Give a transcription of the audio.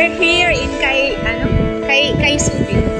We're here in Kay, ano, Kay, Kay Subi.